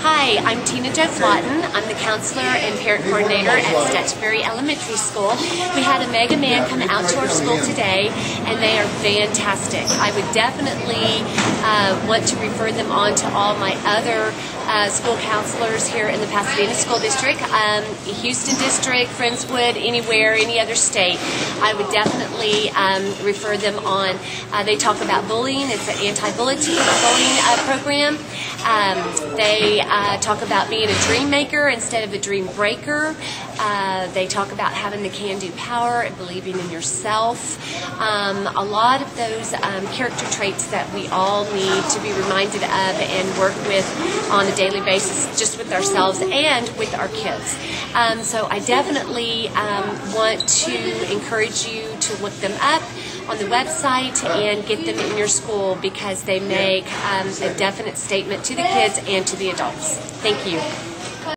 Hi, I'm Tina Jo Flotten. I'm the counselor and parent coordinator at Stuchbery Elementary School. We had Omegaman come out to our school today, and they are fantastic. I would definitely uh, want to refer them on to all my other uh, school counselors here in the Pasadena School District, um, Houston District, Friendswood, anywhere, any other state. I would definitely um, refer them on. Uh, they talk about bullying. It's an anti-bullying uh, program. Um, they uh, talk about being a dream maker instead of a dream breaker. Uh, they talk about having the can-do power and believing in yourself. Um, a lot of those um, character traits that we all need to be reminded of and work with on a daily basis, just with ourselves and with our kids. Um, so I definitely um, want to encourage you to look them up on the website and get them in your school because they make um, a definite statement to the kids and to the adults. Thank you.